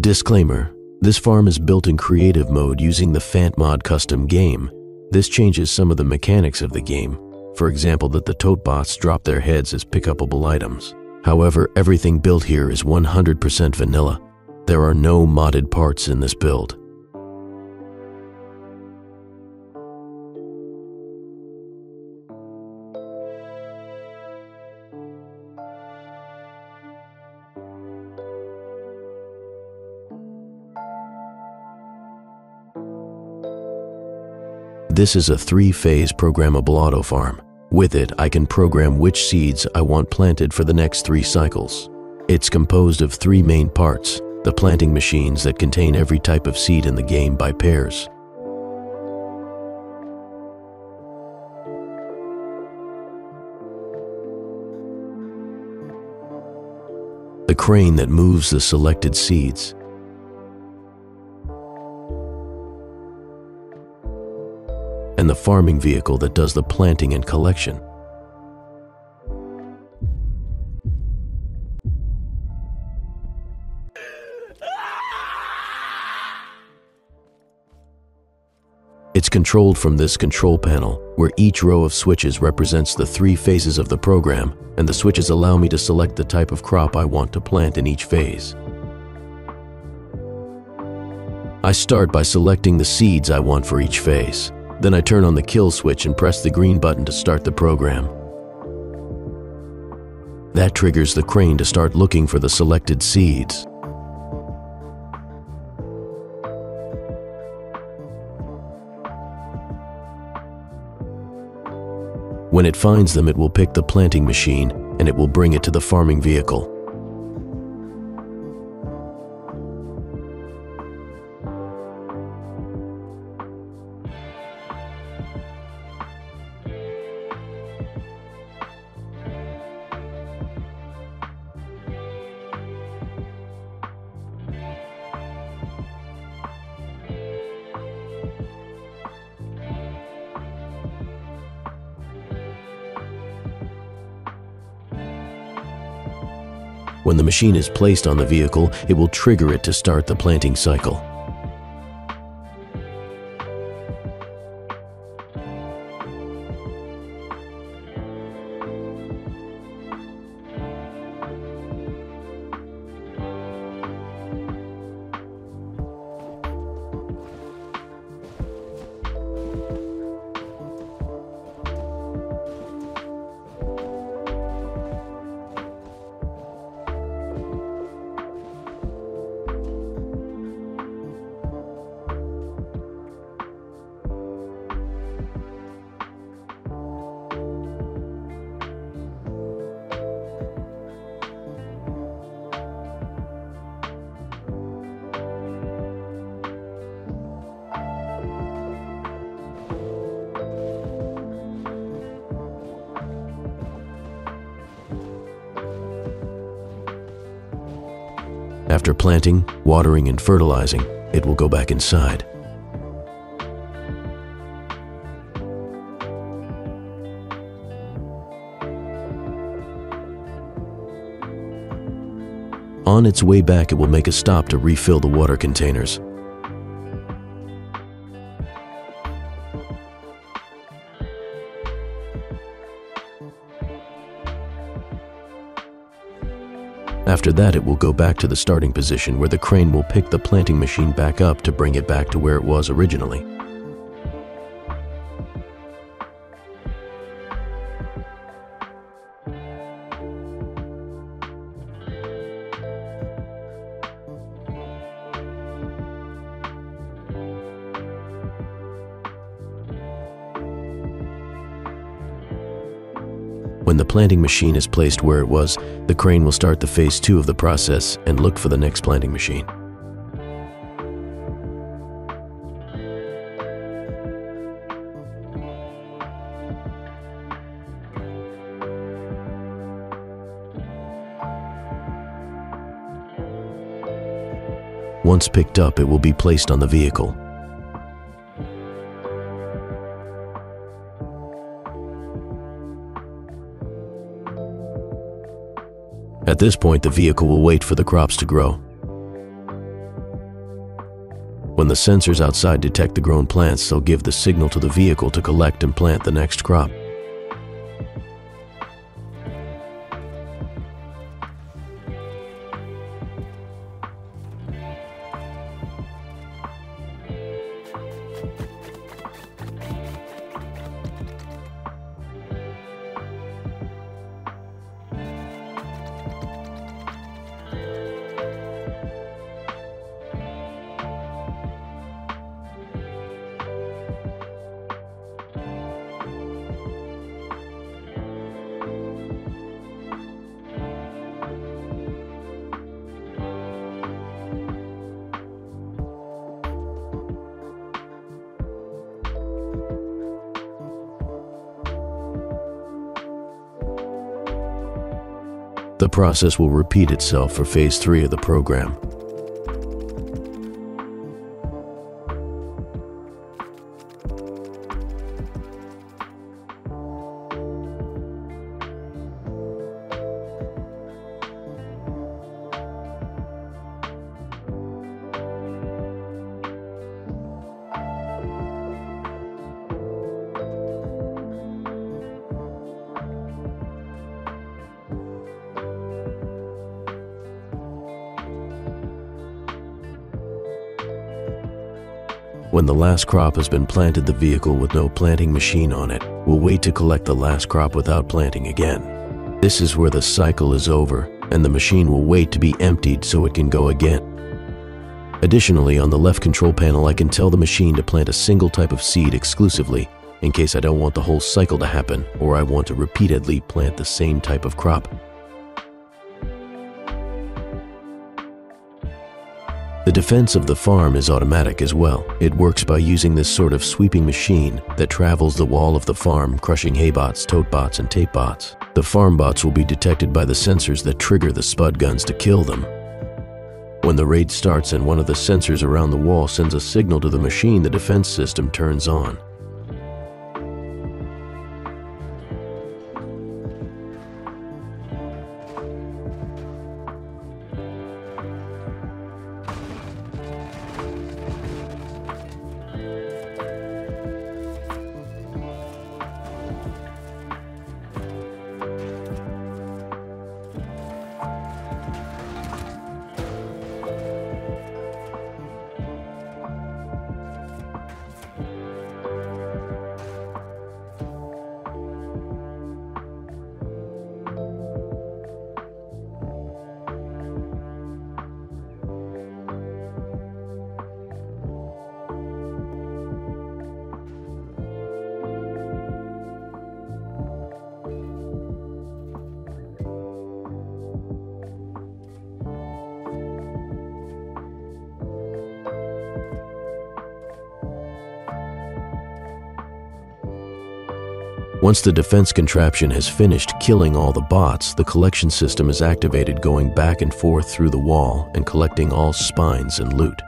Disclaimer This farm is built in creative mode using the FantMod custom game. This changes some of the mechanics of the game, for example, that the tote bots drop their heads as pickupable items. However, everything built here is 100% vanilla. There are no modded parts in this build. This is a three-phase programmable auto farm. With it, I can program which seeds I want planted for the next three cycles. It's composed of three main parts, the planting machines that contain every type of seed in the game by pairs. The crane that moves the selected seeds. And the farming vehicle that does the planting and collection. It's controlled from this control panel, where each row of switches represents the three phases of the program, and the switches allow me to select the type of crop I want to plant in each phase. I start by selecting the seeds I want for each phase. Then I turn on the kill switch and press the green button to start the program. That triggers the crane to start looking for the selected seeds. When it finds them, it will pick the planting machine and it will bring it to the farming vehicle. When the machine is placed on the vehicle, it will trigger it to start the planting cycle. After planting, watering, and fertilizing, it will go back inside. On its way back, it will make a stop to refill the water containers. After that, it will go back to the starting position where the crane will pick the planting machine back up to bring it back to where it was originally. When the planting machine is placed where it was, the crane will start the phase two of the process and look for the next planting machine. Once picked up, it will be placed on the vehicle. At this point, the vehicle will wait for the crops to grow. When the sensors outside detect the grown plants, they'll give the signal to the vehicle to collect and plant the next crop. The process will repeat itself for phase 3 of the program. When the last crop has been planted, the vehicle with no planting machine on it will wait to collect the last crop without planting again. This is where the cycle is over and the machine will wait to be emptied so it can go again. Additionally, on the left control panel, I can tell the machine to plant a single type of seed exclusively in case I don't want the whole cycle to happen or I want to repeatedly plant the same type of crop. The defense of the farm is automatic as well. It works by using this sort of sweeping machine that travels the wall of the farm, crushing hay bots, tote bots, and tape bots. The farm bots will be detected by the sensors that trigger the spud guns to kill them. When the raid starts and one of the sensors around the wall sends a signal to the machine, the defense system turns on. Once the defense contraption has finished killing all the bots, the collection system is activated going back and forth through the wall and collecting all spines and loot.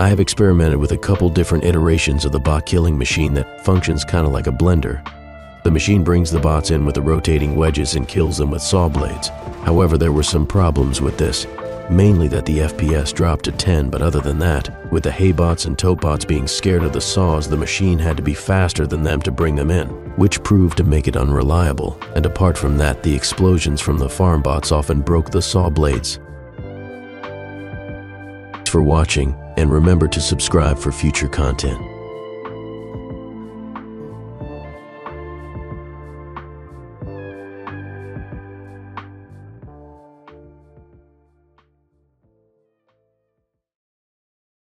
I have experimented with a couple different iterations of the bot killing machine that functions kind of like a blender. The machine brings the bots in with the rotating wedges and kills them with saw blades. However, there were some problems with this. mainly that the FPS dropped to 10, but other than that, with the haybots and totebots being scared of the saws, the machine had to be faster than them to bring them in, which proved to make it unreliable. And apart from that, the explosions from the farm bots often broke the saw blades. Thanks for watching, and remember to subscribe for future content.